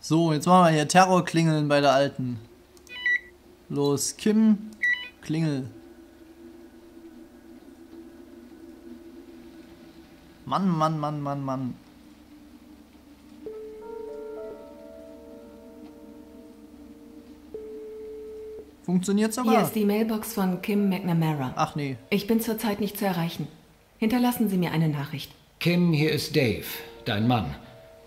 So, jetzt machen wir hier Terrorklingeln bei der Alten. Los, Kim, klingel. Mann, Mann, Mann, Mann, Mann. Funktioniert sogar? Hier ist die Mailbox von Kim McNamara. Ach nee. Ich bin zurzeit nicht zu erreichen. Hinterlassen Sie mir eine Nachricht. Kim, hier ist Dave, dein Mann.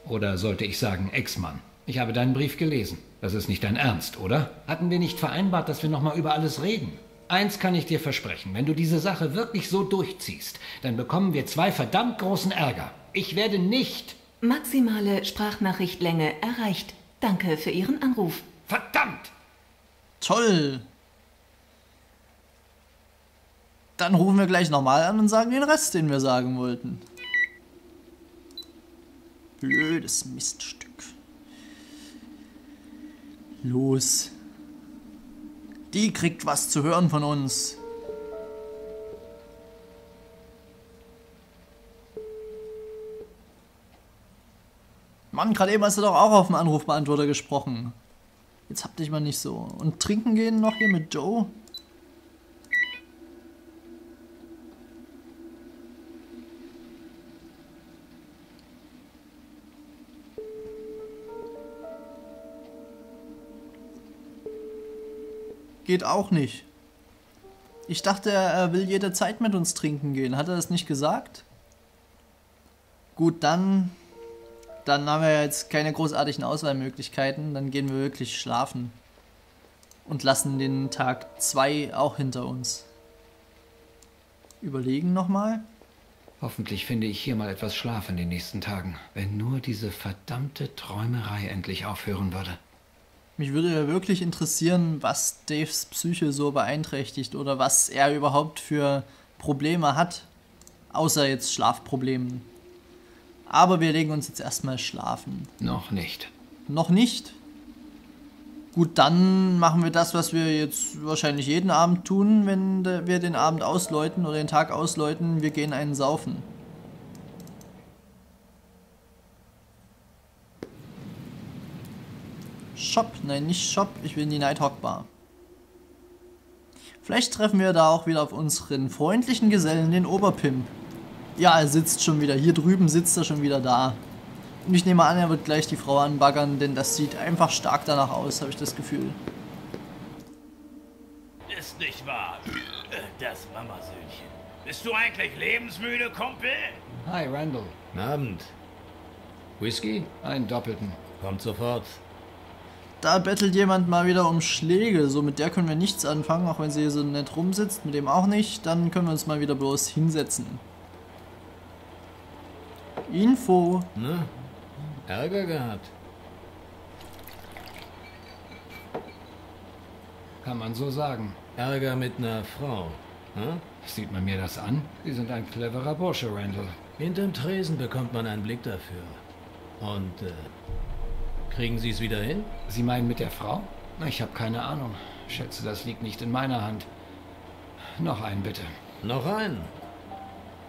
Oder sollte ich sagen Ex-Mann. Ich habe deinen Brief gelesen. Das ist nicht dein Ernst, oder? Hatten wir nicht vereinbart, dass wir nochmal über alles reden? Eins kann ich dir versprechen, wenn du diese Sache wirklich so durchziehst, dann bekommen wir zwei verdammt großen Ärger. Ich werde nicht... Maximale Sprachnachrichtlänge erreicht. Danke für Ihren Anruf. Verdammt! Toll. Dann rufen wir gleich nochmal an und sagen den Rest, den wir sagen wollten. Blödes Miststück. Los. Die kriegt was zu hören von uns. Mann, gerade eben hast du doch auch auf dem Anrufbeantworter gesprochen. Jetzt hab dich mal nicht so. Und trinken gehen noch hier mit Joe? Geht auch nicht. Ich dachte, er will jederzeit mit uns trinken gehen. Hat er das nicht gesagt? Gut, dann dann haben wir jetzt keine großartigen Auswahlmöglichkeiten. Dann gehen wir wirklich schlafen. Und lassen den Tag 2 auch hinter uns. Überlegen nochmal. Hoffentlich finde ich hier mal etwas Schlaf in den nächsten Tagen. Wenn nur diese verdammte Träumerei endlich aufhören würde. Mich würde ja wirklich interessieren, was Daves Psyche so beeinträchtigt oder was er überhaupt für Probleme hat. Außer jetzt Schlafproblemen. Aber wir legen uns jetzt erstmal schlafen. Noch nicht. Noch nicht? Gut, dann machen wir das, was wir jetzt wahrscheinlich jeden Abend tun, wenn wir den Abend ausläuten oder den Tag ausläuten. Wir gehen einen saufen. Shop, nein, nicht Shop, ich will in die Nighthawk Bar. Vielleicht treffen wir da auch wieder auf unseren freundlichen Gesellen, den Oberpimp. Ja, er sitzt schon wieder. Hier drüben sitzt er schon wieder da. Und ich nehme an, er wird gleich die Frau anbaggern, denn das sieht einfach stark danach aus, habe ich das Gefühl. Ist nicht wahr. Das Mamasöhnchen. Bist du eigentlich lebensmüde, Kumpel? Hi, Randall. Guten Abend. Whisky? Einen doppelten. Kommt sofort. Da bettelt jemand mal wieder um Schläge. So mit der können wir nichts anfangen, auch wenn sie hier so nett rumsitzt. Mit dem auch nicht. Dann können wir uns mal wieder bloß hinsetzen. Info. Ne? Ärger gehabt. Kann man so sagen. Ärger mit einer Frau. Hm? Sieht man mir das an? Sie sind ein cleverer Bursche, Randall. Hinterm Tresen bekommt man einen Blick dafür. Und äh, kriegen Sie es wieder hin? Sie meinen mit der Frau? Ich habe keine Ahnung. Schätze, das liegt nicht in meiner Hand. Noch einen bitte. Noch einen?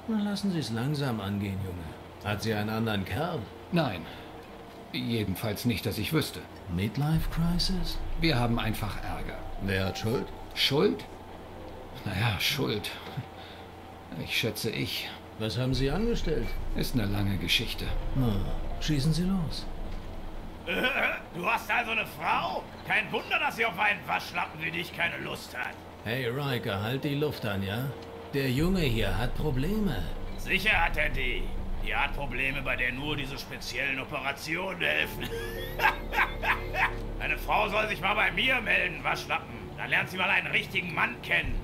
Na, lassen Sie es langsam angehen, Junge. Hat sie einen anderen Kerl? Nein. Jedenfalls nicht, dass ich wüsste. Midlife Crisis? Wir haben einfach Ärger. Wer hat Schuld? Schuld? Naja, Schuld. Ich schätze ich. Was haben Sie angestellt? Ist eine lange Geschichte. Na, schießen Sie los. Du hast also eine Frau? Kein Wunder, dass sie auf einen Waschlappen wie dich keine Lust hat. Hey Riker, halt die Luft an, ja? Der Junge hier hat Probleme. Sicher hat er die. Die hat Probleme, bei der nur diese speziellen Operationen helfen. Eine Frau soll sich mal bei mir melden, Waschlappen. Dann lernt sie mal einen richtigen Mann kennen.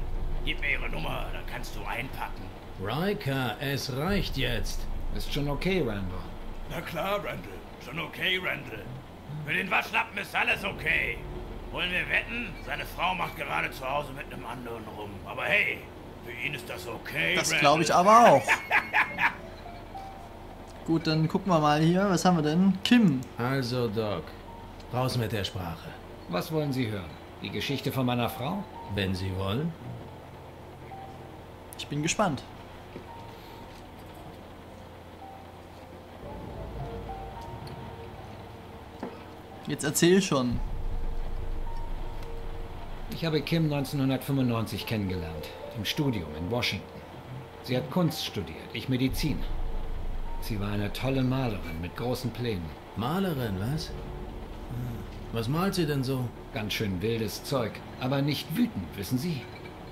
Gib mir ihre Nummer, dann kannst du einpacken. Riker, es reicht jetzt. Ist schon okay, Randall. Na klar, Randall. Schon okay, Randall. Für den Waschlappen ist alles okay. Wollen wir wetten? Seine Frau macht gerade zu Hause mit einem anderen rum. Aber hey, für ihn ist das okay, Das glaube ich aber auch. Gut, dann gucken wir mal hier. Was haben wir denn? Kim. Also, Doc, raus mit der Sprache. Was wollen Sie hören? Die Geschichte von meiner Frau? Wenn Sie wollen. Ich bin gespannt. Jetzt erzähl schon. Ich habe Kim 1995 kennengelernt, im Studium in Washington. Sie hat Kunst studiert, ich Medizin. Sie war eine tolle Malerin mit großen Plänen. Malerin, was? Was malt sie denn so? Ganz schön wildes Zeug, aber nicht wütend, wissen Sie?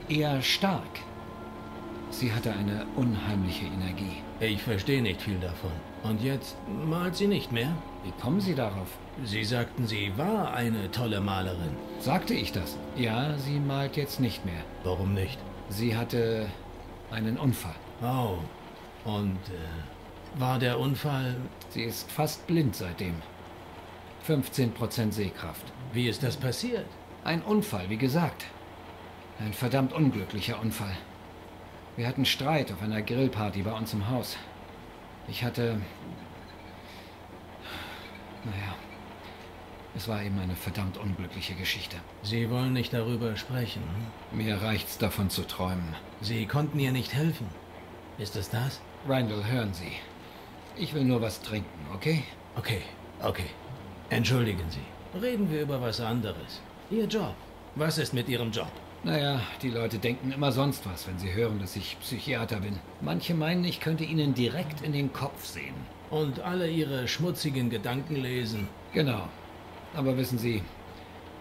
Eher stark. Sie hatte eine unheimliche Energie. Ich verstehe nicht viel davon. Und jetzt malt sie nicht mehr? Wie kommen Sie darauf? Sie sagten, sie war eine tolle Malerin. Sagte ich das? Ja, sie malt jetzt nicht mehr. Warum nicht? Sie hatte einen Unfall. Oh. Und äh, war der Unfall... Sie ist fast blind seitdem. 15% Sehkraft. Wie ist das passiert? Ein Unfall, wie gesagt. Ein verdammt unglücklicher Unfall. Wir hatten Streit auf einer Grillparty bei uns im Haus. Ich hatte... Naja, es war eben eine verdammt unglückliche Geschichte. Sie wollen nicht darüber sprechen. Hm? Mir reicht's davon zu träumen. Sie konnten ihr nicht helfen. Ist es das? Randall, hören Sie. Ich will nur was trinken, okay? Okay, okay. Entschuldigen Sie. Reden wir über was anderes. Ihr Job. Was ist mit Ihrem Job? Naja, die Leute denken immer sonst was, wenn sie hören, dass ich Psychiater bin. Manche meinen, ich könnte ihnen direkt in den Kopf sehen. Und alle ihre schmutzigen Gedanken lesen. Genau. Aber wissen Sie,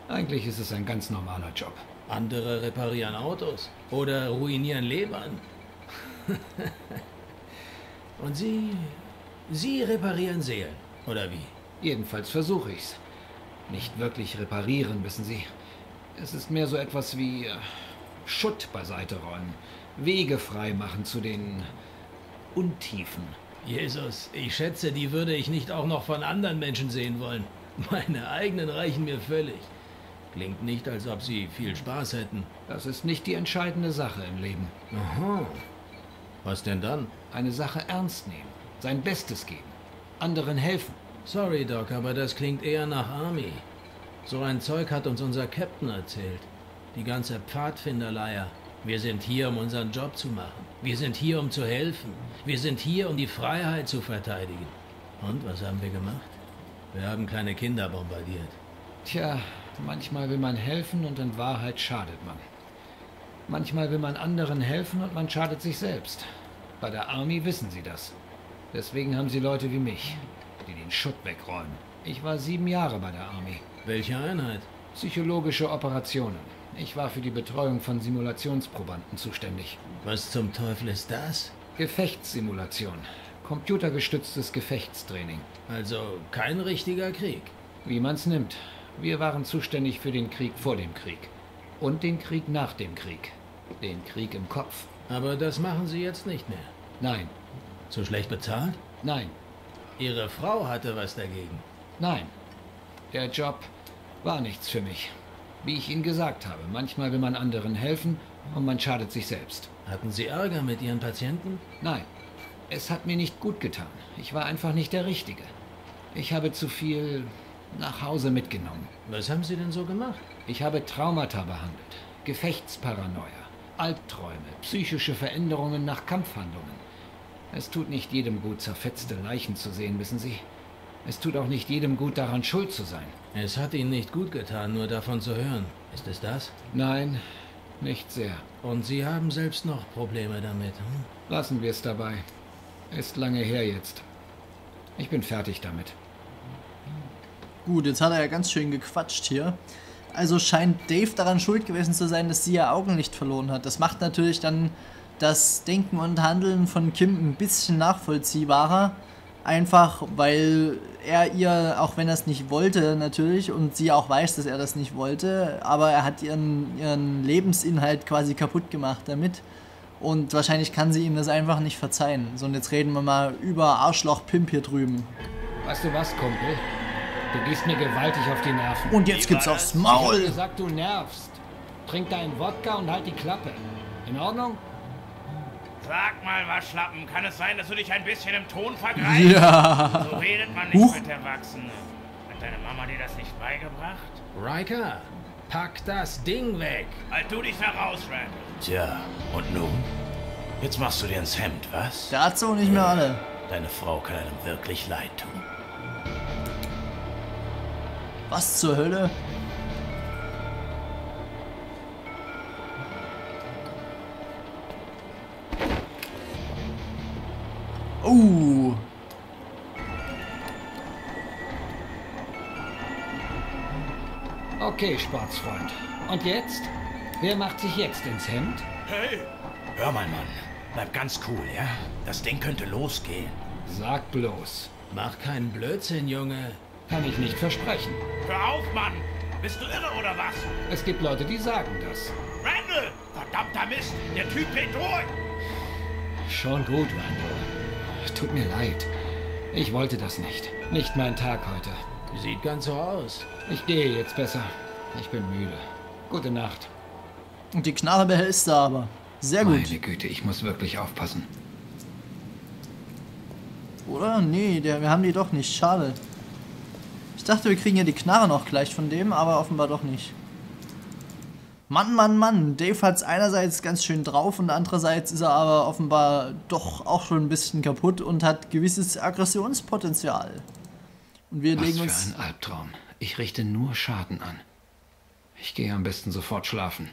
eigentlich ist es ein ganz normaler Job. Andere reparieren Autos oder ruinieren Lebern. Und Sie, Sie reparieren Seelen, oder wie? Jedenfalls versuche ich's. Nicht wirklich reparieren, wissen Sie. Es ist mehr so etwas wie äh, Schutt beiseite räumen, Wege frei machen zu den Untiefen. Jesus, ich schätze, die würde ich nicht auch noch von anderen Menschen sehen wollen. Meine eigenen reichen mir völlig. Klingt nicht, als ob Sie viel Spaß hätten. Das ist nicht die entscheidende Sache im Leben. Aha. Was denn dann? Eine Sache ernst nehmen, sein Bestes geben, anderen helfen. Sorry, Doc, aber das klingt eher nach Army. So ein Zeug hat uns unser Captain erzählt. Die ganze Pfadfinderleier. Wir sind hier, um unseren Job zu machen. Wir sind hier, um zu helfen. Wir sind hier, um die Freiheit zu verteidigen. Und was haben wir gemacht? Wir haben kleine Kinder bombardiert. Tja, manchmal will man helfen und in Wahrheit schadet man. Manchmal will man anderen helfen und man schadet sich selbst. Bei der Army wissen sie das. Deswegen haben sie Leute wie mich, die den Schutt wegräumen. Ich war sieben Jahre bei der Army. Welche Einheit? Psychologische Operationen. Ich war für die Betreuung von Simulationsprobanden zuständig. Was zum Teufel ist das? Gefechtssimulation. Computergestütztes Gefechtstraining. Also kein richtiger Krieg. Wie man's nimmt. Wir waren zuständig für den Krieg vor dem Krieg. Und den Krieg nach dem Krieg. Den Krieg im Kopf. Aber das machen Sie jetzt nicht mehr. Nein. Zu schlecht bezahlt? Nein. Ihre Frau hatte was dagegen. Nein. Der Job war nichts für mich. Wie ich Ihnen gesagt habe, manchmal will man anderen helfen und man schadet sich selbst. Hatten Sie Ärger mit Ihren Patienten? Nein. Es hat mir nicht gut getan. Ich war einfach nicht der Richtige. Ich habe zu viel nach Hause mitgenommen. Was haben Sie denn so gemacht? Ich habe Traumata behandelt, Gefechtsparanoia, Albträume, psychische Veränderungen nach Kampfhandlungen. Es tut nicht jedem gut, zerfetzte Leichen zu sehen, wissen Sie. Es tut auch nicht jedem gut, daran schuld zu sein. Es hat Ihnen nicht gut getan, nur davon zu hören. Ist es das? Nein, nicht sehr. Und Sie haben selbst noch Probleme damit, hm? Lassen wir es dabei. Ist lange her jetzt. Ich bin fertig damit. Gut, jetzt hat er ja ganz schön gequatscht hier. Also scheint Dave daran schuld gewesen zu sein, dass sie ihr Augenlicht verloren hat. Das macht natürlich dann das Denken und Handeln von Kim ein bisschen nachvollziehbarer. Einfach weil er ihr, auch wenn er es nicht wollte natürlich, und sie auch weiß, dass er das nicht wollte, aber er hat ihren, ihren Lebensinhalt quasi kaputt gemacht damit. Und wahrscheinlich kann sie ihm das einfach nicht verzeihen. So, und jetzt reden wir mal über Arschloch Pimp hier drüben. Weißt du was, Kumpel? Du gehst mir gewaltig auf die Nerven. Und jetzt gibt's aufs Ich hab Maul! gesagt, du nervst. Trink deinen Wodka und halt die Klappe. In Ordnung? Sag mal, Waschlappen, kann es sein, dass du dich ein bisschen im Ton vergreifst? Ja! So redet man nicht Huch. mit Erwachsenen. Hat deine Mama dir das nicht beigebracht? Riker, pack das Ding weg. Halt du dich da raus, Randall. Tja, und nun? Jetzt machst du dir ins Hemd, was? Dazu nicht mehr alle. Deine Frau kann einem wirklich leid tun. Was zur Hölle? Oh. Okay, Sportsfreund. Und jetzt? Wer macht sich jetzt ins Hemd? Hey! Hör mal, Mann. Bleib ganz cool, ja? Das Ding könnte losgehen. Sag bloß. Mach keinen Blödsinn, Junge. Kann ich nicht versprechen. Hör auf, Mann! Bist du irre oder was? Es gibt Leute, die sagen das. Randall! Verdammter Mist! Der Typ durch! Schon gut, Randall. Tut mir leid. Ich wollte das nicht. Nicht mein Tag heute. Sieht ganz so aus. Ich gehe jetzt besser. Ich bin müde. Gute Nacht. Und die Knarre behältst du aber. Sehr gut. Meine Güte, ich muss wirklich aufpassen. Oder? Nee, der, wir haben die doch nicht. Schade. Ich dachte, wir kriegen ja die Knarre noch gleich von dem, aber offenbar doch nicht. Mann, Mann, Mann. Dave hat's einerseits ganz schön drauf und andererseits ist er aber offenbar doch auch schon ein bisschen kaputt und hat gewisses Aggressionspotenzial. Und wir Was legen für uns. ein Albtraum. Ich richte nur Schaden an. Ich gehe am besten sofort schlafen.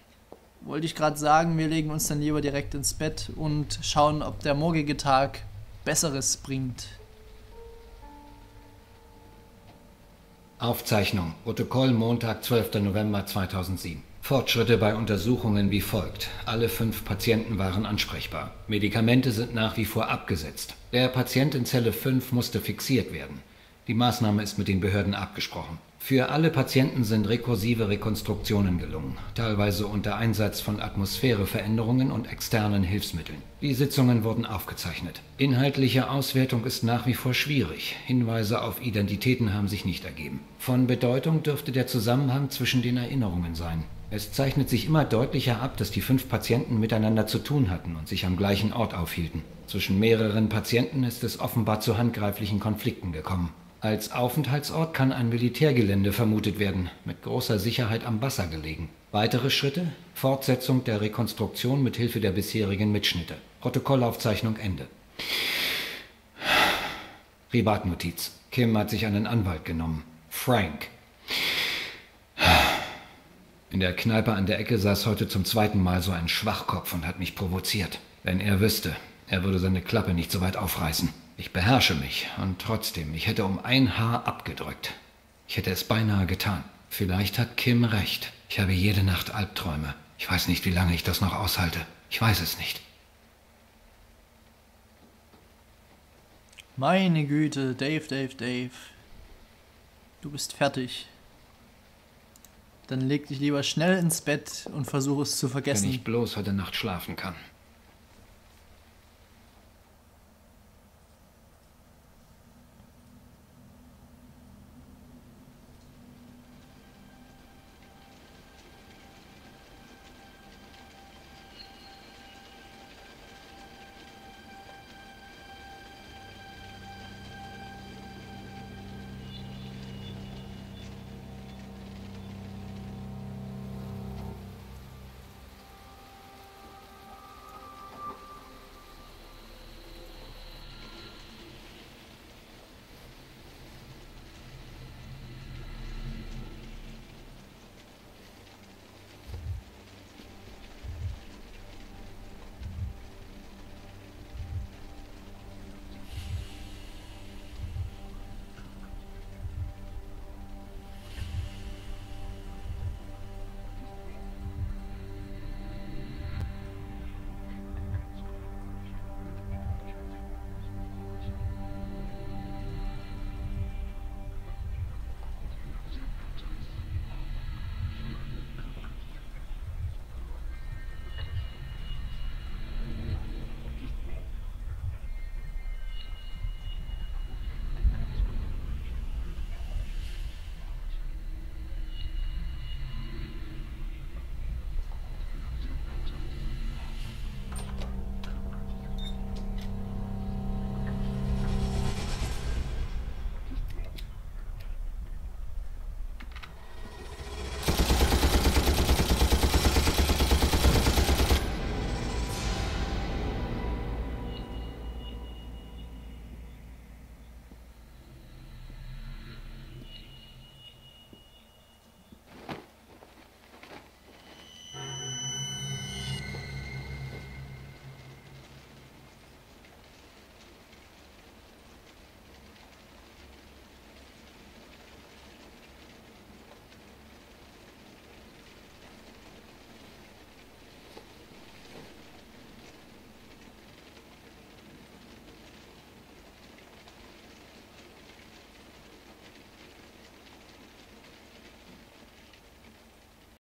Wollte ich gerade sagen, wir legen uns dann lieber direkt ins Bett und schauen, ob der morgige Tag Besseres bringt. Aufzeichnung. Protokoll Montag, 12. November 2007. Fortschritte bei Untersuchungen wie folgt. Alle fünf Patienten waren ansprechbar. Medikamente sind nach wie vor abgesetzt. Der Patient in Zelle 5 musste fixiert werden. Die Maßnahme ist mit den Behörden abgesprochen. Für alle Patienten sind rekursive Rekonstruktionen gelungen, teilweise unter Einsatz von Atmosphäreveränderungen und externen Hilfsmitteln. Die Sitzungen wurden aufgezeichnet. Inhaltliche Auswertung ist nach wie vor schwierig. Hinweise auf Identitäten haben sich nicht ergeben. Von Bedeutung dürfte der Zusammenhang zwischen den Erinnerungen sein. Es zeichnet sich immer deutlicher ab, dass die fünf Patienten miteinander zu tun hatten und sich am gleichen Ort aufhielten. Zwischen mehreren Patienten ist es offenbar zu handgreiflichen Konflikten gekommen. Als Aufenthaltsort kann ein Militärgelände vermutet werden, mit großer Sicherheit am Wasser gelegen. Weitere Schritte? Fortsetzung der Rekonstruktion mit Hilfe der bisherigen Mitschnitte. Protokollaufzeichnung Ende. Privatnotiz. Kim hat sich einen Anwalt genommen. Frank. In der Kneipe an der Ecke saß heute zum zweiten Mal so ein Schwachkopf und hat mich provoziert. Wenn er wüsste, er würde seine Klappe nicht so weit aufreißen. Ich beherrsche mich und trotzdem, ich hätte um ein Haar abgedrückt. Ich hätte es beinahe getan. Vielleicht hat Kim recht. Ich habe jede Nacht Albträume. Ich weiß nicht, wie lange ich das noch aushalte. Ich weiß es nicht. Meine Güte, Dave, Dave, Dave. Du bist fertig. Dann leg dich lieber schnell ins Bett und versuche es zu Wenn vergessen. ich bloß heute Nacht schlafen kann.